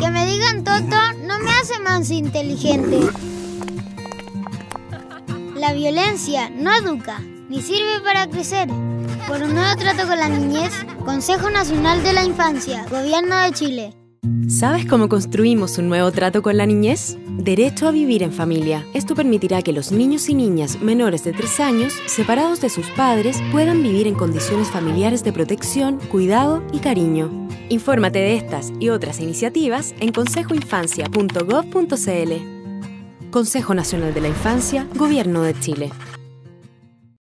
Que me digan tonto no me hace más inteligente. La violencia no educa, ni sirve para crecer. Por un nuevo trato con la niñez, Consejo Nacional de la Infancia, Gobierno de Chile. ¿Sabes cómo construimos un nuevo trato con la niñez? Derecho a vivir en familia. Esto permitirá que los niños y niñas menores de 3 años, separados de sus padres, puedan vivir en condiciones familiares de protección, cuidado y cariño. Infórmate de estas y otras iniciativas en consejoinfancia.gov.cl. Consejo Nacional de la Infancia, Gobierno de Chile.